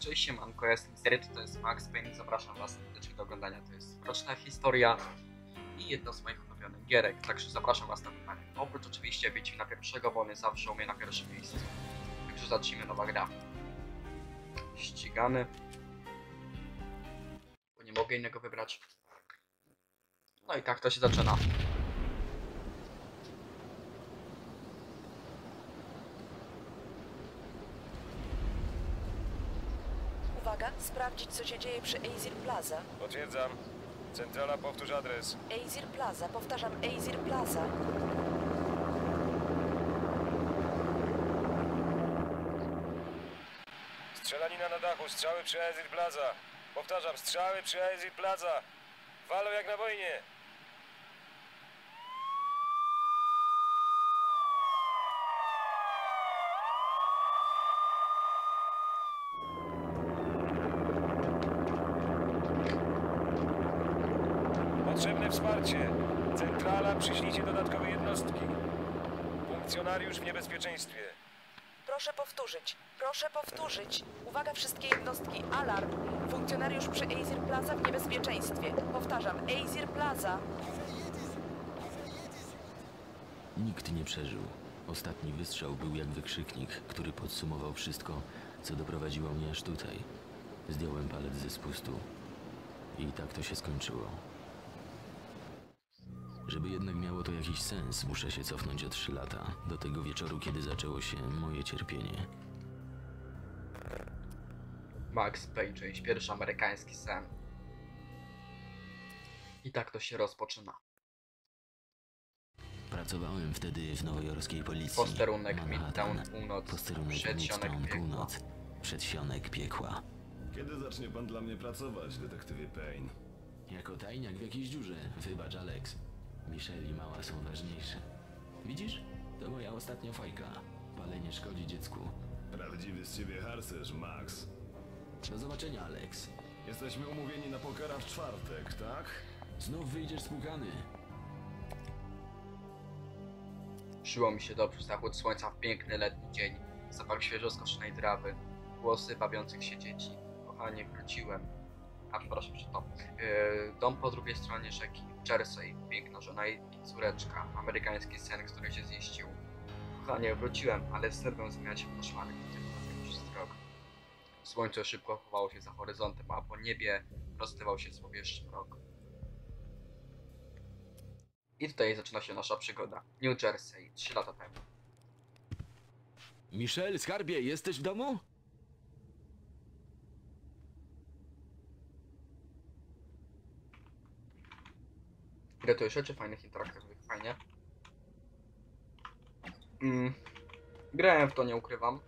Cześć siemanko, ja jestem Zery, to jest Max Payne, zapraszam was serdecznie do oglądania. To jest roczna historia i jedna z moich ulubionych gierek, także zapraszam was na wybranie. Oprócz oczywiście Wiedźmina pierwszego, bo on jest zawsze u mnie na pierwszym miejscu. Także zacznijmy nowa gra. Ścigany. Bo nie mogę innego wybrać. No i tak to się zaczyna. Uwaga, sprawdzić co się dzieje przy Azir Plaza. Potwierdzam. Centrala, powtórz adres. Azir Plaza, powtarzam, Azir Plaza. Strzelanina na dachu, strzały przy Ezir Plaza. Powtarzam, strzały przy Ezir Plaza. Walą jak na wojnie. Potrzebne wsparcie. Centrala, przyślijcie dodatkowe jednostki. Funkcjonariusz w niebezpieczeństwie. Proszę powtórzyć, proszę powtórzyć. Uwaga wszystkie jednostki, alarm. Funkcjonariusz przy Azir Plaza w niebezpieczeństwie. Powtarzam, Azir Plaza. Nikt nie przeżył. Ostatni wystrzał był jak wykrzyknik, który podsumował wszystko, co doprowadziło mnie aż tutaj. Zdjąłem palec ze spustu. I tak to się skończyło. Żeby jednak miało to jakiś sens, muszę się cofnąć o trzy lata, do tego wieczoru, kiedy zaczęło się moje cierpienie. Max Payne, część pierwsza, amerykański sen. I tak to się rozpoczyna. Pracowałem wtedy w nowojorskiej policji. Posterunek Manhattan. Midtown Północ, Posterunek przedsionek Midtown piekła. Północ. Przedsionek piekła. Kiedy zacznie pan dla mnie pracować, detektywie Payne? Jako tajniak w jakiejś dziurze. Wybacz, Alex. Michelle i mała są ważniejsze. Widzisz? To moja ostatnia fajka. Palenie szkodzi dziecku. Prawdziwy z ciebie harcerz, Max. Do zobaczenia, Alex. Jesteśmy umówieni na pokera w czwartek, tak? Znów wyjdziesz spłukany. Żyło mi się dobrze, zachód słońca w piękny letni dzień, zapach świeżo skoszonej trawy, głosy bawiących się dzieci. Kochanie, wróciłem. A przepraszam, że to. Yy, dom po drugiej stronie rzeki, Jersey, piękna żona i córeczka, amerykański sen, który się ziścił. Kochanie, wróciłem, ale z serwem zmieniać w koszmary, który przez wzrok. Słońce szybko chowało się za horyzontem, a po niebie roztywał się złowieszczy mrok. I tutaj zaczyna się nasza przygoda. New Jersey, 3 lata temu. Michelle, skarbie, jesteś w domu? To jeszcze, fajnych interaktywnych? Fajnie. Mm. Grałem w to, nie ukrywam.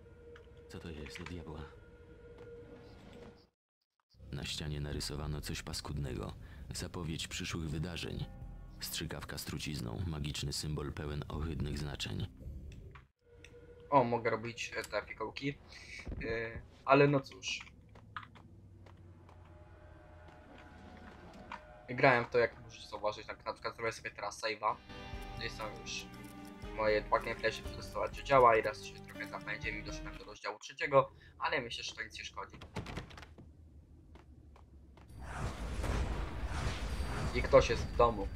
Co to jest do diabła? Na ścianie narysowano coś paskudnego. Zapowiedź przyszłych wydarzeń. Strzykawka z trucizną, magiczny symbol pełen ohydnych znaczeń. O, mogę robić e, te fikołki. Yy, ale no cóż. Grałem w to, jak możecie zauważyć, tak na przykład zrobię sobie teraz save'a. Tutaj są już moje dwa gameplayy, żeby przetestować, że działa i raz się trochę zapędzie i doszedłem do rozdziału trzeciego, ale myślę, że to nic nie szkodzi. I ktoś jest w domu.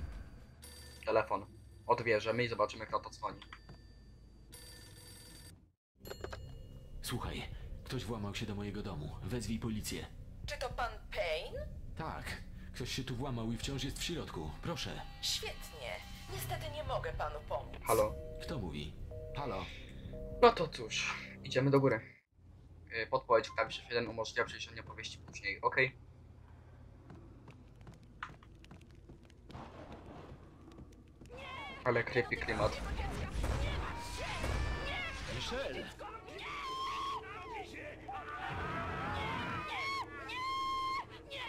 Telefon. Odbierzemy i zobaczymy, kto to dzwoni. Słuchaj, ktoś włamał się do mojego domu. Wezwij policję. Czy to pan Payne? Tak, ktoś się tu włamał i wciąż jest w środku. Proszę. Świetnie. Niestety nie mogę panu pomóc. Halo? Kto mówi? Halo? No to cóż, idziemy do góry. Yy, Podpowiedź klawisz F1 umożliwia przejrzenie opowieści później, ok? Ale creepy klimat. Michelle!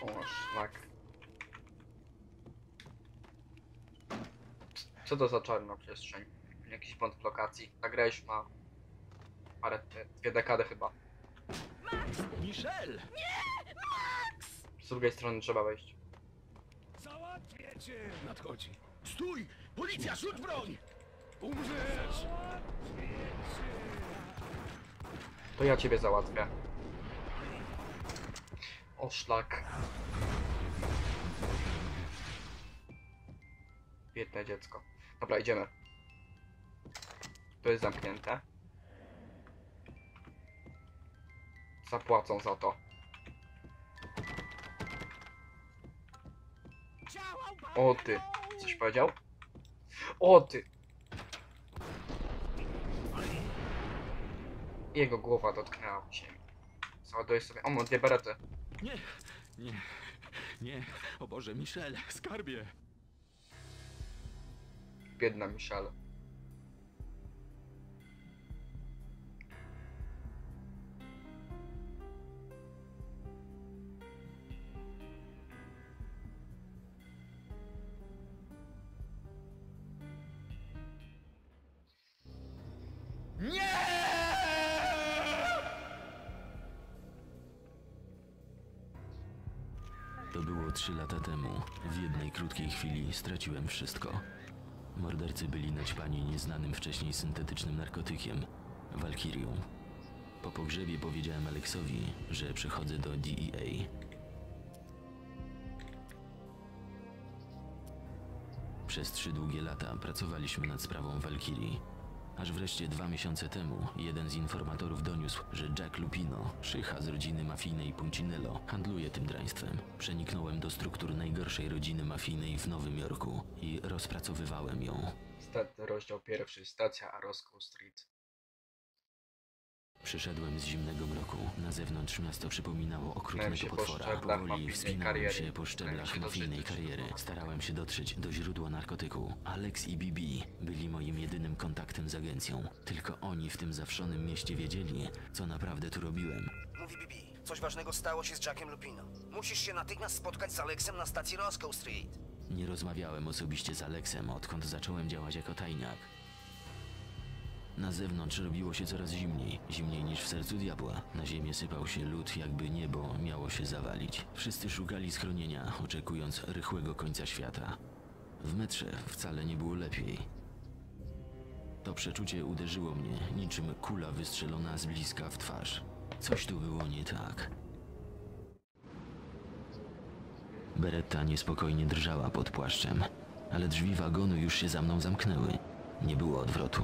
O, szlak. Co to za czarna przestrzeń? Jakiś błąd w lokacji. Ta gra już ma parę, te- dwie dekady chyba. Michelle! Z drugiej strony trzeba wejść. Załatwię cię! Nadchodzi. Stój! Policja, rzuć broń! Umrzesz! To ja ciebie załatwię. O szlak. Biedne dziecko. Dobra, idziemy. To jest zamknięte. Zapłacą za to. O ty. Coś powiedział? O ty. Jego głowa dotknęła się. Załaduję sobie. O, mam dwie berety. Nie, nie, nie. O Boże, Michel, skarbie. Biedna Michelle. To było trzy lata temu. W jednej krótkiej chwili straciłem wszystko. Mordercy byli naćpani nieznanym wcześniej syntetycznym narkotykiem Walkirią. Po pogrzebie powiedziałem Aleksowi, że przychodzę do DEA. Przez trzy długie lata pracowaliśmy nad sprawą Walkirii. Aż wreszcie dwa miesiące temu jeden z informatorów doniósł, że Jack Lupino, szycha z rodziny mafijnej Puncinello, handluje tym draństwem. Przeniknąłem do struktur najgorszej rodziny mafijnej w Nowym Jorku i rozpracowywałem ją. Ostatni rozdział pierwszy. Stacja Arosco Street. Przyszedłem z zimnego mroku. Na zewnątrz miasto przypominało okrutnego się po potwora. szczeblach Powoli mafijnej wspinałem kariery. się po szczeblach się mafijnej dosyć kariery. Starałem się dotrzeć do źródła narkotyku. Alex i Bibi byli moim jedynym kontaktem z agencją. Tylko oni w tym zawszonym mieście wiedzieli, co naprawdę tu robiłem. Mówi Bibi, coś ważnego stało się z Jackiem Lupino. Musisz się natychmiast spotkać z Alexem na stacji Roscoe Street. Nie rozmawiałem osobiście z Alexem, odkąd zacząłem działać jako tajniak. Na zewnątrz robiło się coraz zimniej, zimniej niż w sercu diabła. Na ziemię sypał się lód, jakby niebo miało się zawalić. Wszyscy szukali schronienia, oczekując rychłego końca świata. W metrze wcale nie było lepiej. To przeczucie uderzyło mnie, niczym kula wystrzelona z bliska w twarz. Coś tu było nie tak. Beretta niespokojnie drżała pod płaszczem, ale drzwi wagonu już się za mną zamknęły. Nie było odwrotu.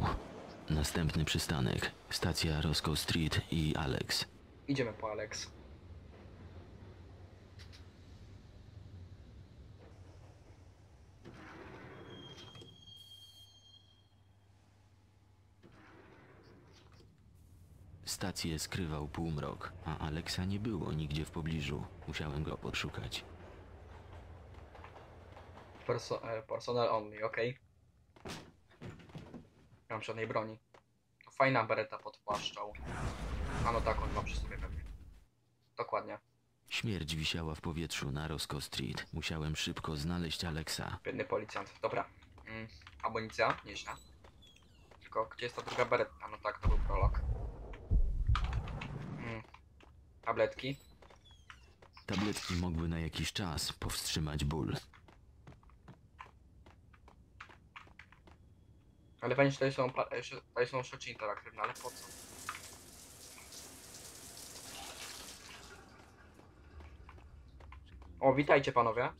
Następny przystanek, stacja Roscoe Street i Alex. Idziemy po Alex. Stację skrywał półmrok, a Alexa nie było nigdzie w pobliżu. Musiałem go podszukać. Perso e, personal only, ok. Nie mam żadnej broni. Fajna bereta pod płaszczą. A no tak, on ma przy sobie pewnie. Dokładnie. Śmierć wisiała w powietrzu na Roscoe Street. Musiałem szybko znaleźć Alexa. Biedny policjant. Dobra. Mm, amunicja? Nieźle. Tylko gdzie jest ta druga beretta? No tak, to był prolog. Mm. Tabletki. Tabletki mogły na jakiś czas powstrzymać ból. Ale fajnie, że tutaj są, pa- e, że tutaj są rzeczy interaktywne, ale po co? O, witajcie panowie.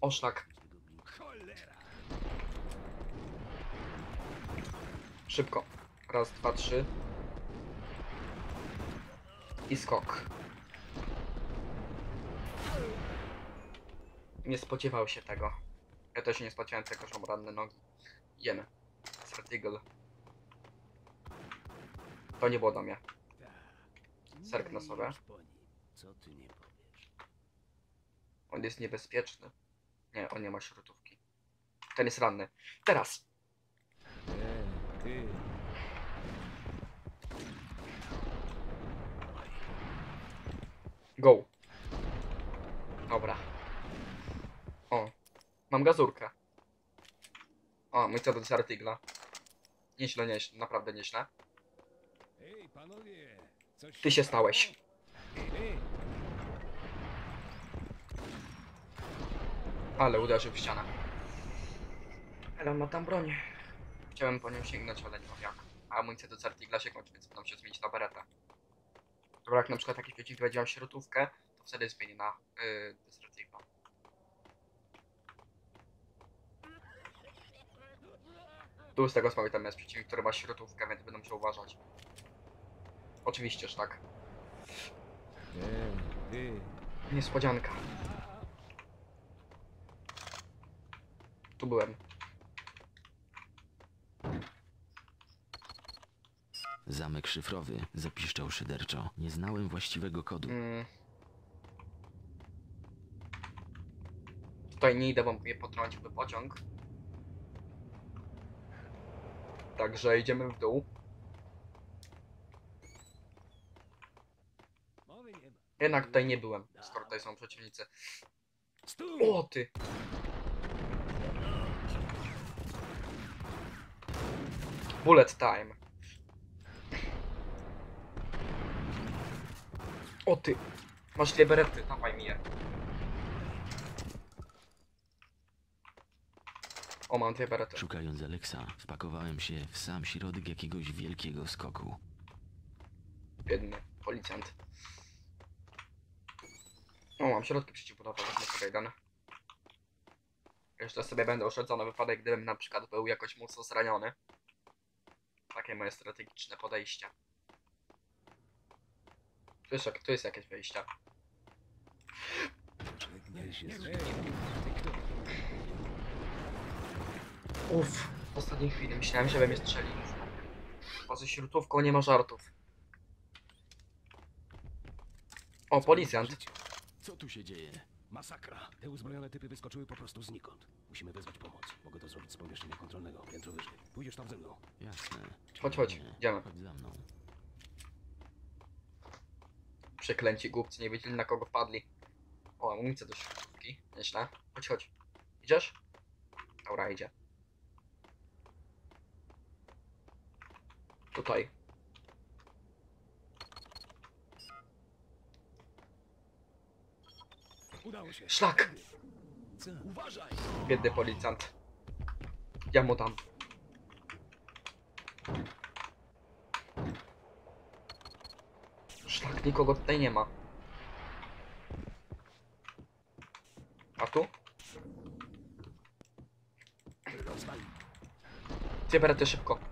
Oszlak. Szybko. Raz, dwa, trzy. I skok. Nie spodziewał się tego. Ja też się nie spodziewałem tego, że mam ranne nogi. Jemy. Sertigal. To nie było do mnie. Serk na sobie. Co ty nie powiesz? On jest niebezpieczny. Nie, on nie ma śrutówki. Ten jest ranny. Teraz! Go! Dobra. O, mam gazurkę. O, mój co do Sartigla. Nieźle, nieźle, naprawdę nieźle. Ej, panowie! Coś Ty się stałeś. Ale uderzył w ścianę. Ale on ma tam broń. Chciałem po nią sięgnąć, ale nie mam jak. A amunicja do Certigla się kończy, więc będą się zmienić na beretę. Dobra, jak na przykład jakiś przeciwnik będzie miał środówkę, to wtedy zmieni na yy, destruktiva. Tu z tego co pamiętam jest przeciwnik, który ma środówkę, więc będą musiał uważać. Oczywiście, że tak. Niespodzianka. Tu byłem. Zamek szyfrowy, zapiszczał szyderczo. Nie znałem właściwego kodu. Mm. Tutaj nie idę, bo mnie potrąciłby pociąg. Także idziemy w dół. Jednak tutaj nie byłem, skoro tutaj są przeciwnicy. O ty! Bullet time. O ty! Masz dwie berety, dawaj mi je. O, mam dwie berety. Szukając Alexa, wpakowałem się w sam środek jakiegoś wielkiego skoku. Biedny policjant. O, mam środki przeciwbólowe, sobie jeden. Jeszcze sobie będę oszczędzał na wypadek, gdybym na przykład był jakoś mocno zraniony. Takie moje strategiczne podejście. Tu jest, jak- tu jest jakieś wyjście. Uff, w ostatniej chwili myślałem, że we mnie strzeli. Poza śrutówką nie ma żartów. O, policjant. Co tu się dzieje? Masakra. Te uzbrojone typy wyskoczyły po prostu znikąd. Musimy wezwać pomoc. Mogę to zrobić z pomieszczenia kontrolnego, piętro wyżej. Pójdziesz tam ze mną. Jasne. Chodź, chodź, idziemy. Chodź za mną. Przeklęci głupcy, nie wiedzieli na kogo wpadli. O, amunicja do śrutówki. Nieźle. Chodź, chodź. Idziesz? Dobra, idzie. Tutaj. Udało się. Szlak! Uważaj! Biedny policjant. Ja mu dam. Szlak, nikogo tutaj nie ma. A tu? Dwie berety szybko.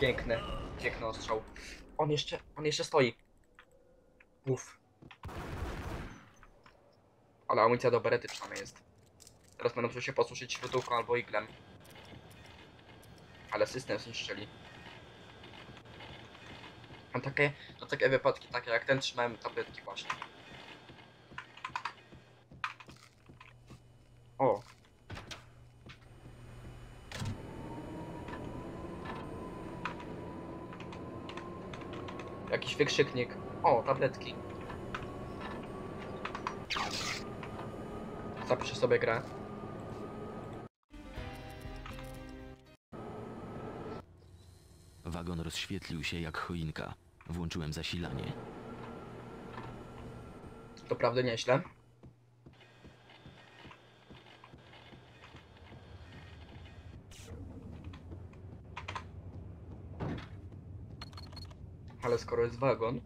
Piękny, piękny ostrzał. On jeszcze, on jeszcze stoi. Uff. Ale amunicja do berety przynajmniej jest. Teraz będę musiał się posłużyć śrutówką albo iglem. Ale system zniszczyli. Mam takie, no takie wypadki, takie jak ten, trzymałem tabletki właśnie. O. Jakiś wykrzyknik. O, tabletki. Zapiszę sobie grę. Wagon rozświetlił się jak choinka. Włączyłem zasilanie. To prawda nieźle. Ale skoro jest wagon...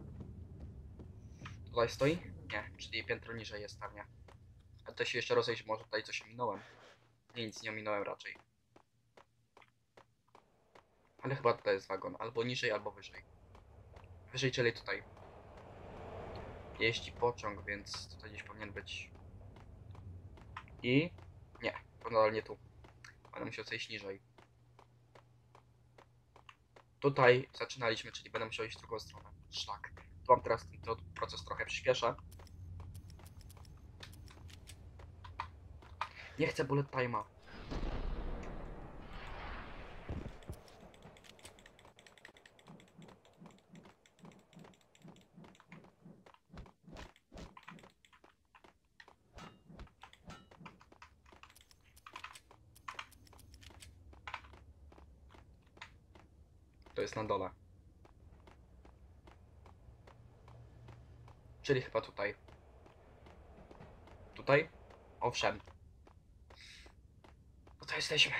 Tutaj stoi? Nie, czyli piętro niżej jest pewnie. A to się jeszcze rozejść, może tutaj coś minąłem. Nie, nic nie ominąłem raczej. Ale chyba tutaj jest wagon. Albo niżej, albo wyżej. Wyżej, czyli tutaj. Jeździ pociąg, więc tutaj gdzieś powinien być. I... Nie, to nadal nie tu. Będę musiał zejść niżej. Tutaj zaczynaliśmy, czyli będę musiał iść w drugą stronę. Szlak. Tu mam teraz ten proces trochę przyspieszę. Nie chcę bullet time'a. To jest na dole. Czyli chyba tutaj. Tutaj? Owszem. Jesteśmy.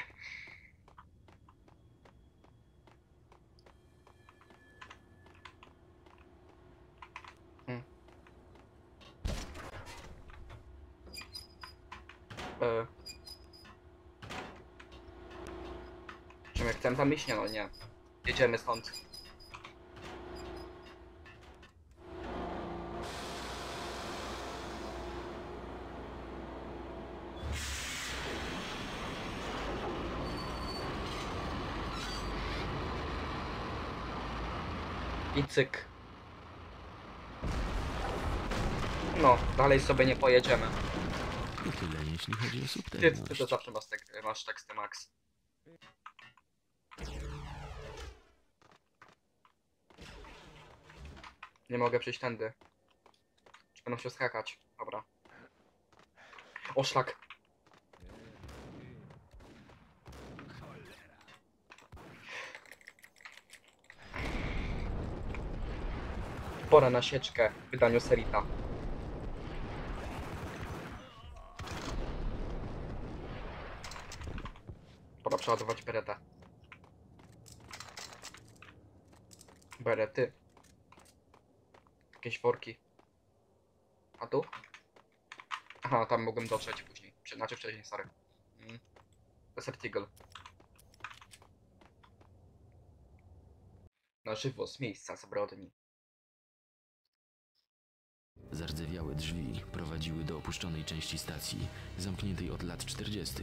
Hmm. E. Czym jak chcę tam iść? No, nie. Jedziemy stąd. I cyk. No, dalej sobie nie pojedziemy. I tyle, jeśli chodzi o Ty, subtelność. ty to zawsze masz, tek, masz teksty Max. Nie mogę przejść tędy. Będę się skakać. Dobra. O szlak. Pora na sieczkę w wydaniu Serita. Pora przeładować beretę. Berety. Jakieś worki. A tu? Aha, tam mogłem dotrzeć później. Znaczy wcześniej, sorry. Mm. Desert Eagle. Na żywo z miejsca zbrodni. Zardzewiałe drzwi prowadziły do opuszczonej części stacji, zamkniętej od lat 40.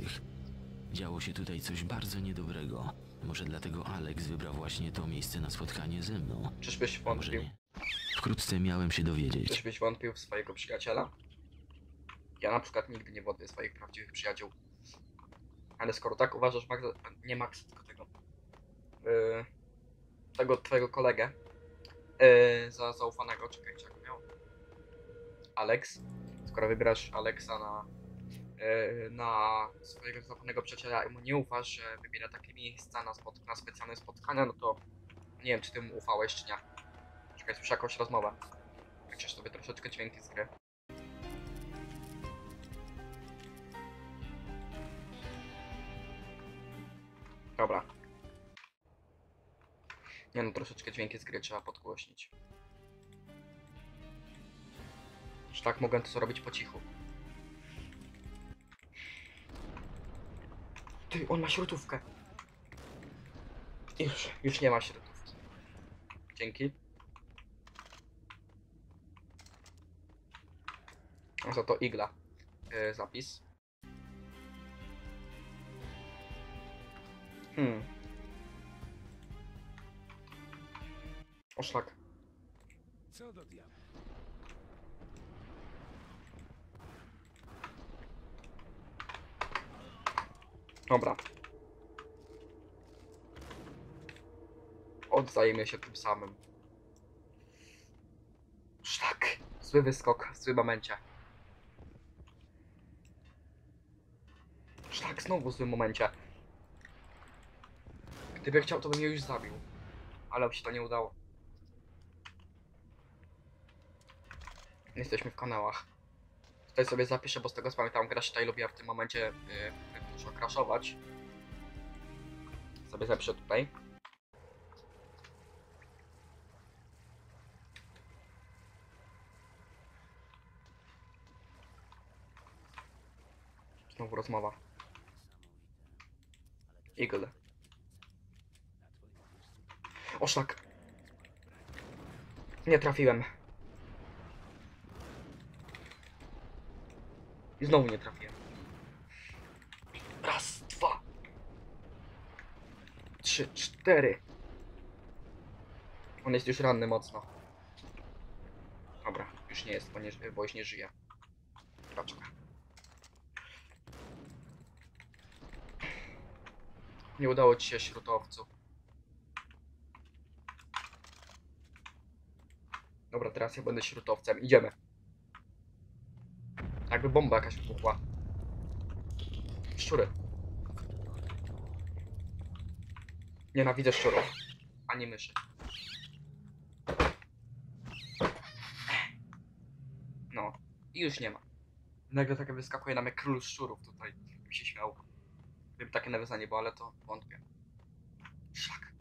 Działo się tutaj coś bardzo niedobrego. Może dlatego Alex wybrał właśnie to miejsce na spotkanie ze mną. Czyżbyś A może wątpił? nie? Wkrótce miałem się dowiedzieć. Czyżbyś wątpił w swojego przyjaciela? Ja na przykład nigdy nie wątpię w swoich prawdziwych przyjaciół. Ale skoro tak uważasz, Max, nie Max, tylko tego, yy, tego twojego kolegę, yy, za zaufanego, czekajcie, jak miał, Alex, skoro wybierasz Alexa na, yy, na swojego zaufanego przyjaciela i mu nie ufasz, że wybiera takie miejsca na, na specjalne spotkania, no to nie wiem, czy ty mu ufałeś, czy nie. Czekaj, słyszę jakąś rozmowę. Chociaż sobie troszeczkę dźwięki z gry. Dobra. Nie no, troszeczkę dźwięki z gry trzeba podgłośnić. Że tak mogę to zrobić po cichu. Ty, on ma śrutówkę. Już, już nie ma śrutówki. Dzięki. Za to igla. Yy, zapis. Hmm. Oszlak. Co do diabła? Dobra. Odzajmie się tym samym. Szlak. Zły wyskok w złym momencie. Szlak znowu w złym momencie. Gdyby chciał, to by mnie już zabił. Ale mi się to nie udało. Jesteśmy w kanałach. Tutaj sobie zapiszę, bo z tego co pamiętam, gra się tutaj lubiła w tym momencie yy, dużo crashować. Sobie zapiszę tutaj. Znowu rozmowa. Eagle. Oszlak. Nie trafiłem. I znowu nie trafiłem. Raz, dwa. Trzy, cztery. On jest już ranny mocno. Dobra, już nie jest, bo, nie, bo już nie żyje. Dlaczego? Nie udało ci się, śrutowcu. Dobra, teraz ja będę śrutowcem. Idziemy. Jakby bomba jakaś wybuchła. Szczury. Nienawidzę szczurów. Ani myszy. No. I już nie ma. Nagle tak wyskakuje nam jak król szczurów tutaj. Mi się śmiał. Gdyby takie nawiązanie było, ale to wątpię. Szlak.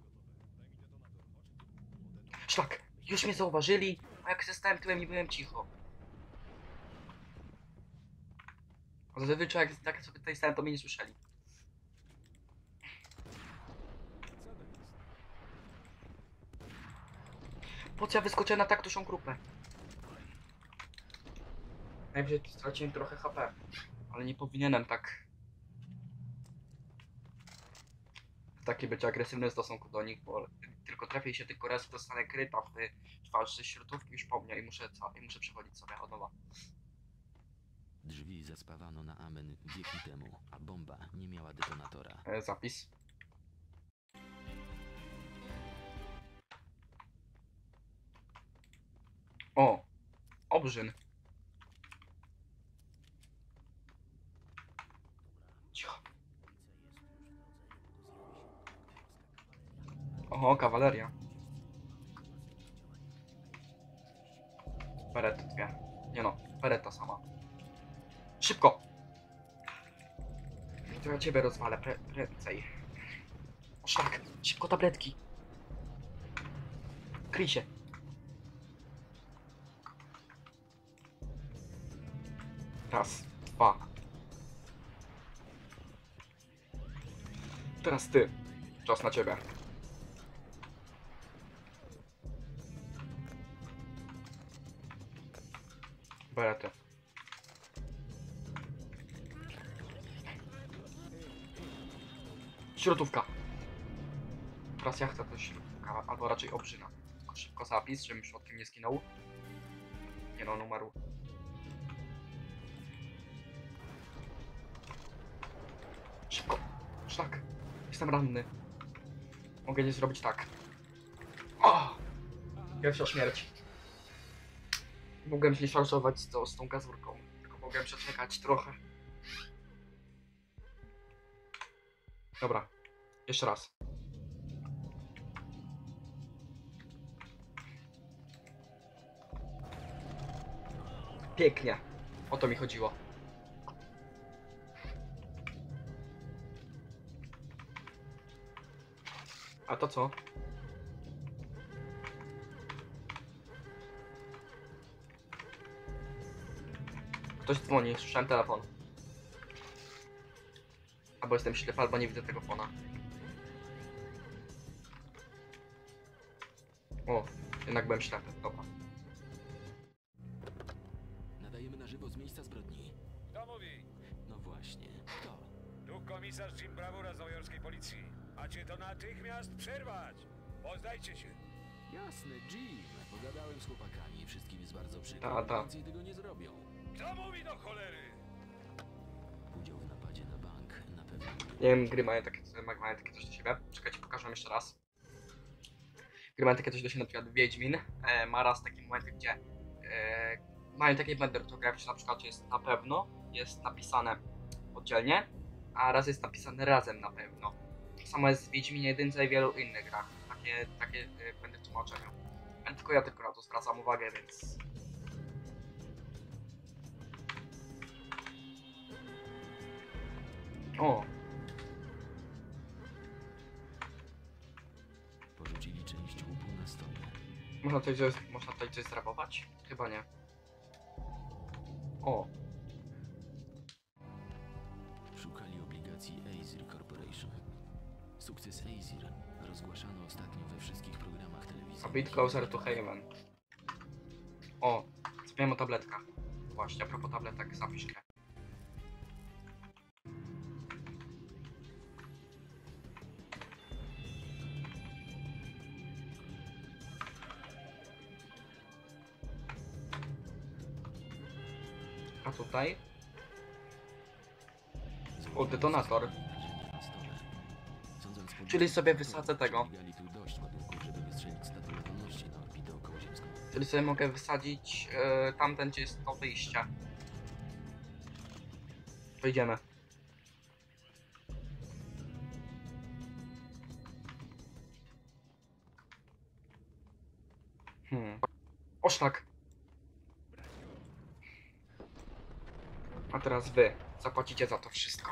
Szlak. Już mnie zauważyli, a jak zostałem tyłem nie byłem cicho. A Zazwyczaj jak tak sobie tutaj stałem, to mnie nie słyszeli. Po co ja wyskoczyłem na tak dużą grupę? Najwyżej straciłem trochę HP, ale nie powinienem tak... Taki być agresywny w stosunku do nich, bo tylko trafię się tylko raz, dostanę kryta w twarz ze środówki już po mnie i muszę, i muszę przechodzić sobie od nowa. Drzwi zaspawano na amen wieki temu, a bomba nie miała detonatora. E, zapis. O! Obrzyn. Cicho. Oho, kawaleria. Berety dwie. Nie no, bereta sama. Szybko! To ja ciebie rozwalę pre prędzej. Szlak, szybko tabletki. Kryj się. Raz, dwa. Teraz ty. Czas na ciebie. Berety. Środówka. Teraz ja chcę to środówka, albo raczej obrzyna. Tylko szybko zapis, żebym przypadkiem nie skinął. Nie no, numeru. Szybko. Szlak. Jestem ranny. Mogę nie zrobić tak. O! Pierwsza śmierć. Mogłem się szarżować z, tą- z tą gazurką. Tylko mogłem przeczekać trochę. Dobra. Jeszcze raz. Pięknie. O to mi chodziło. A to co? Ktoś dzwoni, słyszałem telefon. Albo jestem ślepy, albo nie widzę tego fona. O, jednak byłem ślepy, dobra. Nadajemy na żywo z miejsca zbrodni. Kto mówi? No właśnie, kto? Tu komisarz Jim Bravura z nowojorskiej policji. Macie to natychmiast przerwać. Poznajcie się. Jasne, Jim. Pogadałem z chłopakami i wszystkim jest bardzo Ta, przykro. ta. Więcej tego nie zrobią. Kto mówi do cholery? Udział w napadzie na bank na pewno Nie wiem, gry mają takie, mają takie coś do siebie. Czekajcie, pokażę wam jeszcze raz. Gry mają takie coś do siebie, na przykład Wiedźmin e, ma raz takie momenty, gdzie e, mają takie błędy ortograficzne, na przykład jest na pewno, jest napisane oddzielnie, a raz jest napisane razem na pewno. To samo jest w Wiedźminie 1 i wielu innych grach. Takie, takie e, błędy w tłumaczeniu. Ale tylko ja tylko na to zwracam uwagę, więc... O, porzucili część łupu na stole. Można tutaj coś, można tutaj coś zrabować? Chyba nie. O, Szukali obligacji Aesir Corporation. Sukces Aesir rozgłaszano ostatnio we wszystkich programach a telewizyjnych. bit closer to Haven. O, zapomniałem o tabletkach. Właśnie, a propos tabletek, zapisz grę. Tutaj? O, detonator. Czyli sobie wysadzę tego. Czyli sobie mogę wysadzić e, tamten, gdzie jest to wyjście. Wejdziemy. Hmm. Oszlak. Teraz wy zapłacicie za to wszystko.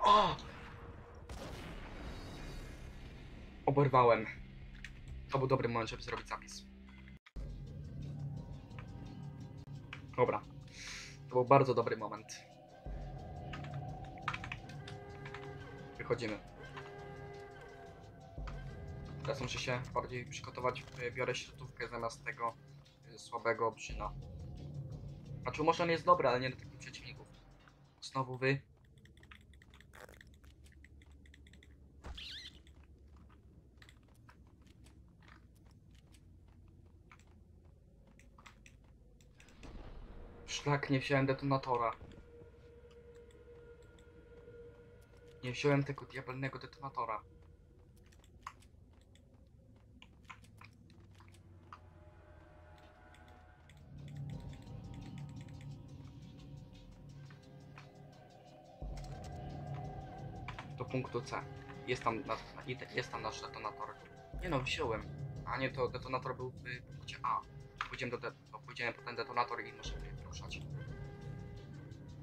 O! Oberwałem. To był dobry moment, żeby zrobić zapis. Dobra. To był bardzo dobry moment. Wychodzimy. Teraz muszę się bardziej przygotować. Biorę śrutówkę zamiast tego y, słabego obrzyna. Znaczy może on jest dobry, ale nie do takich przeciwników. Znowu wy. Szlak, nie wziąłem detonatora. Nie wziąłem tego diabelnego detonatora. Punktu C. Jest tam, na, jest tam nasz detonator. Nie no, wziąłem. A nie, to detonator był w punkcie A. Pójdziemy, do de- pójdziemy po ten detonator i możemy ruszać.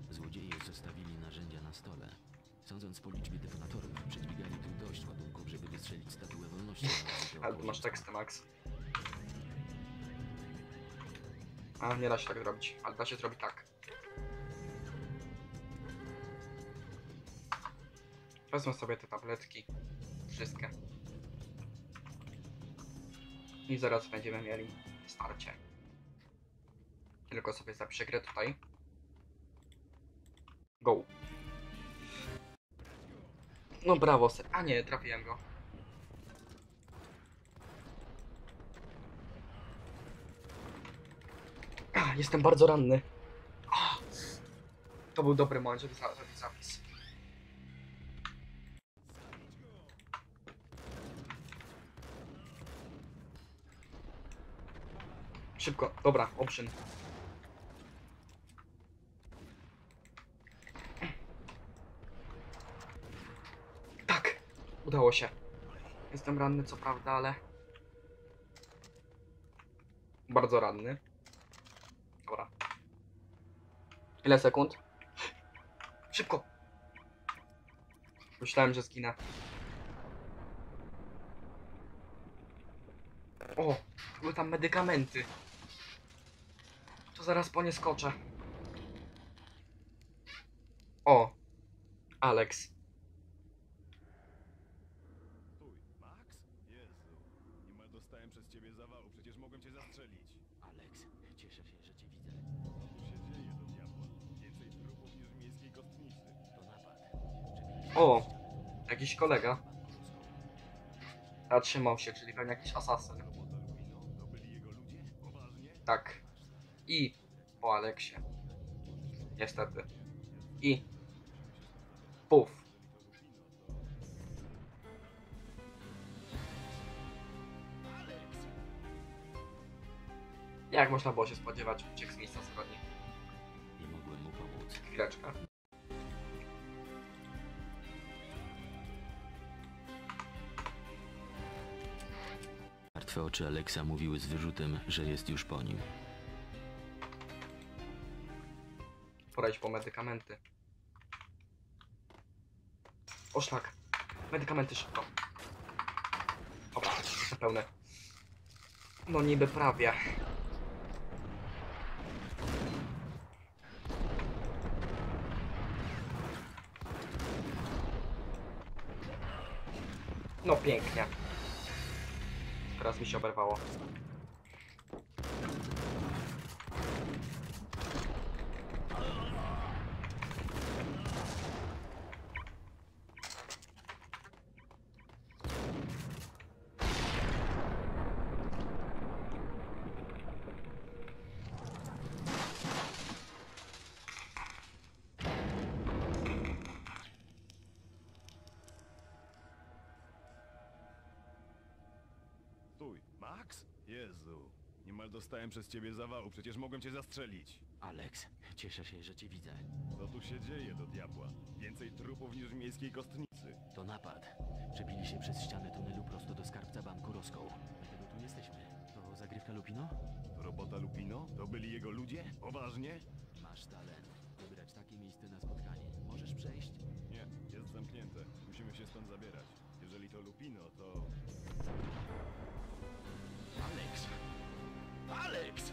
Złodzieje zostawili narzędzia na stole. Sądząc po liczbie detonatorów, przedźwigali tu dość ładunków, żeby wystrzelić statuę wolności. Ale masz teksty, Max. A, nie da się tak zrobić, ale da się zrobić tak. Wezmę sobie te tabletki. Wszystkie. I zaraz będziemy mieli starcie. Tylko sobie zapiszę grę tutaj. Go. No brawo, se- a nie, trafiłem go. Jestem bardzo ranny. To był dobry moment, żeby za- zapis. Szybko, dobra, obszyn. Tak, udało się. Jestem ranny, co prawda, ale... Bardzo ranny. Dobra. Ile sekund? Szybko! Myślałem, że zginę. O! Były tam medykamenty. Zaraz po nie skoczę. O! Alex. Stój, Max? Jezu, niemal dostałem przez ciebie zawału, przecież mogłem cię zastrzelić. Alex, cieszę się, że cię widzę. Co tu się dzieje do diabła? Więcej trupów niż w miejskiej kostnicy. To napad. O, jakiś kolega. Zatrzymał się, czyli pewnie jakiś asasyn. Robota Lupino? To byli jego ludzie? Poważnie? Tak. I po Aleksie. Niestety. I puf. Jak można było się spodziewać, uciekł z miejsca zbrodni? Nie mogłem mu pomóc. Chwileczkę. Martwe oczy Alexa mówiły z wyrzutem, że jest już po nim. Pora iść po medykamenty. O szlak. Medykamenty szybko. Dobra, jestem pełny. No niby prawie. No pięknie. Teraz mi się oberwało. Stój, Max? Jezu, niemal dostałem przez ciebie zawału, przecież mogłem cię zastrzelić. Alex, cieszę się, że cię widzę. Co tu się dzieje do diabła? Więcej trupów niż w miejskiej kostnicy. To napad. Przebili się przez ścianę tunelu prosto do skarbca banku Roscoe. Dlatego tu jesteśmy. To zagrywka Lupino? To robota Lupino? To byli jego ludzie? Poważnie? Masz talent. Wybrać takie miejsce na spotkanie. Możesz przejść? Nie, jest ze Lupino, to... Alex! Alex!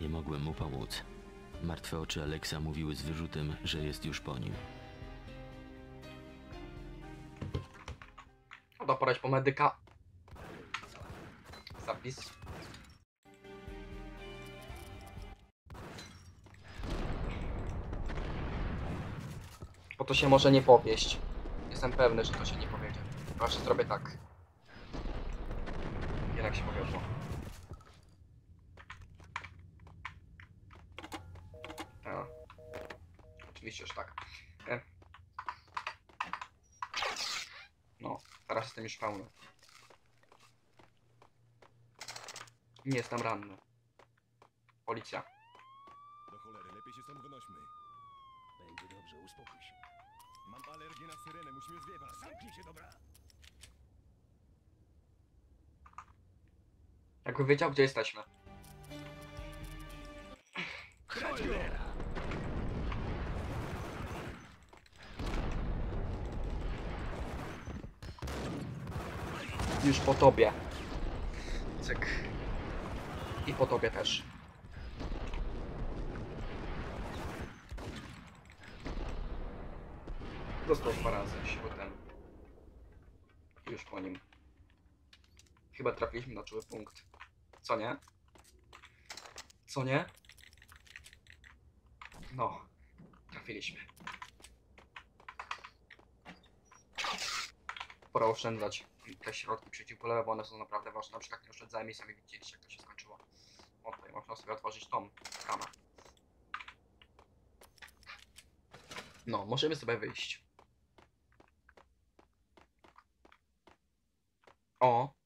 Nie mogłem mu pomóc. Martwe oczy Aleksa mówiły z wyrzutem, że jest już po nim. To porać po medyka. Zapis. Bo to się może nie powieść. Jestem pewny, że to się nie powiedzie. Właśnie zrobię tak. Jednak się powiodło. A. Oczywiście, że tak. E. No, teraz jestem już pełny. Nie jestem ranny. Policja. Do cholery, lepiej się stąd wynośmy. Będzie dobrze, uspokój się. Mam alergię na syrenę, musimy zwiewać. Zamknij się, dobra? Jakby wiedział, gdzie jesteśmy. Już po tobie. Cyk. I po tobie też. Dostał dwa razy potem. Już po nim. Chyba trafiliśmy na czuły punkt. Co nie? Co nie? No. Trafiliśmy. Pora oszczędzać te środki przeciwbólowe, bo one są naprawdę ważne. Na przykład nie oszczędzajmy i sami widzieliście jak to się skończyło. O, tutaj można sobie otworzyć tą kamę. No, możemy sobie wyjść. O!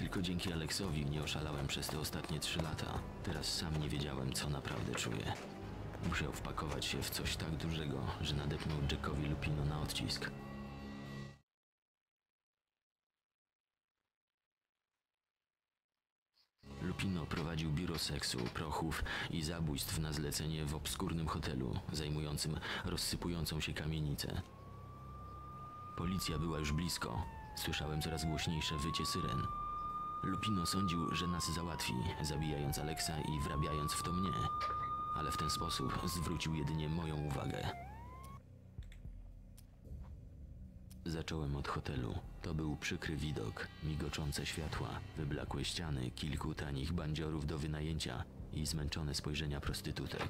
Tylko dzięki Aleksowi nie oszalałem przez te ostatnie trzy lata. Teraz sam nie wiedziałem, co naprawdę czuję. Musiał wpakować się w coś tak dużego, że nadepnął Jackowi Lupino na odcisk. Lupino prowadził biuro seksu, prochów i zabójstw na zlecenie w obskurnym hotelu, zajmującym rozsypującą się kamienicę. Policja była już blisko. Słyszałem coraz głośniejsze wycie syren. Lupino sądził, że nas załatwi, zabijając Aleksa i wrabiając w to mnie. Ale w ten sposób zwrócił jedynie moją uwagę. Zacząłem od hotelu. To był przykry widok. Migoczące światła, wyblakłe ściany, kilku tanich bandziorów do wynajęcia i zmęczone spojrzenia prostytutek.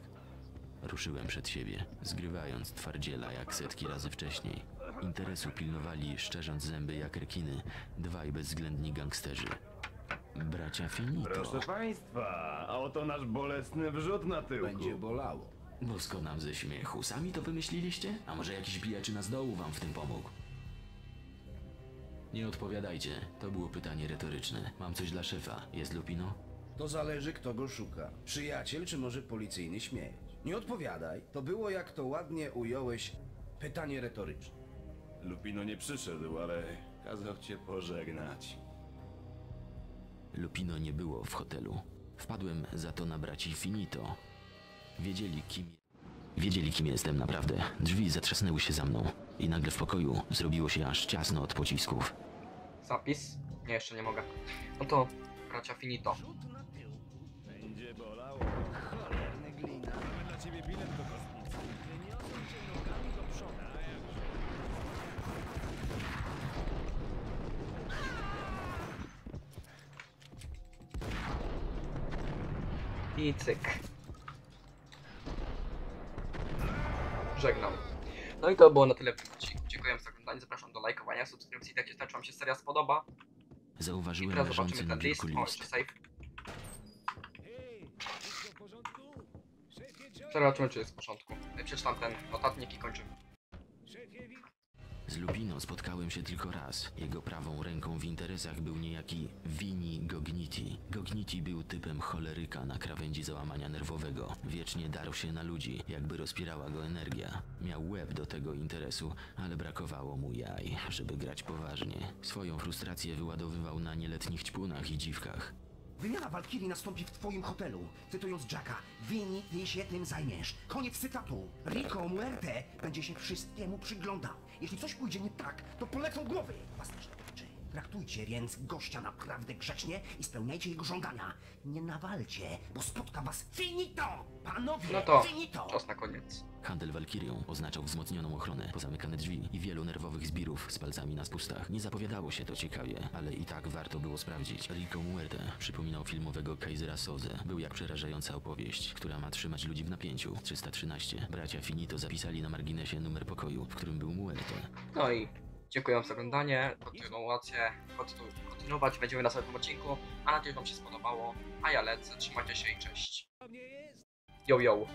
Ruszyłem przed siebie, zgrywając twardziela jak setki razy wcześniej. Interesu pilnowali, szczerząc zęby jak rekiny, dwaj bezwzględni gangsterzy. Bracia Finito. Proszę państwa, a oto nasz bolesny wrzut na tyłku. Będzie bolało. Bosko nam ze śmiechu. Sami to wymyśliliście? A może jakiś bijaczyna z dołu wam w tym pomógł? Nie odpowiadajcie. To było pytanie retoryczne. Mam coś dla szefa. Jest Lupino? To zależy, kto go szuka. Przyjaciel, czy może policyjny śmieć? Nie odpowiadaj. To było, jak to ładnie ująłeś, pytanie retoryczne. Lupino nie przyszedł, ale kazał cię pożegnać. Lupino nie było w hotelu. Wpadłem za to na braci Finito. Wiedzieli kim... Wiedzieli kim jestem naprawdę. Drzwi zatrzasnęły się za mną. I nagle w pokoju zrobiło się aż ciasno od pocisków. Zapis? Nie, jeszcze nie mogę. No to bracia Finito. Będzie bolało. Cholerny glina. Mamy dla ciebie bilet do kostnicy. Wyniosą cię nogami do I cyk. Żegnam. No i to było na tyle w odcinku. Dziękuję za oglądanie, zapraszam do lajkowania, subskrypcji, tak czy wam się seria spodoba. I Zauważyłem teraz leżący zobaczymy ten list. O, jeszcze save. Teraz zobaczymy, czy jest w porządku. Przeczytam ten notatnik i kończymy. Z Lupino spotkałem się tylko raz. Jego prawą ręką w interesach był niejaki Vini Gogniti. Gogniti był typem choleryka na krawędzi załamania nerwowego. Wiecznie darł się na ludzi, jakby rozpierała go energia. Miał łeb do tego interesu, ale brakowało mu jaj, żeby grać poważnie. Swoją frustrację wyładowywał na nieletnich ćpunach i dziwkach. Wymiana Walkirii nastąpi w twoim hotelu. Cytując Jacka, Winni, ty się tym zajmiesz. Koniec cytatu. Rico Muerte będzie się wszystkiemu przyglądał. Jeśli coś pójdzie nie tak, to polecą głowy. To dotyczy. Traktujcie więc gościa naprawdę grzecznie i spełniajcie jego żądania. Nie nawalcie, bo spotka was finito! Panowie, No to finito! czas na koniec. Handel Walkirią oznaczał wzmocnioną ochronę, pozamykane drzwi i wielu nerwowych zbirów z palcami na spustach. Nie zapowiadało się to ciekawie, ale i tak warto było sprawdzić. Rico Muerte przypominał filmowego Kaisera Soze. Był jak przerażająca opowieść, która ma trzymać ludzi w napięciu. 313. Bracia Finito zapisali na marginesie numer pokoju, w którym był Muerte. No i dziękuję za oglądanie. Kontynuację, kontynu- kontynuować będziemy w następnym odcinku. Mam nadzieję, Wam się spodobało. A ja lecę, trzymajcie się i cześć. Yo, yo.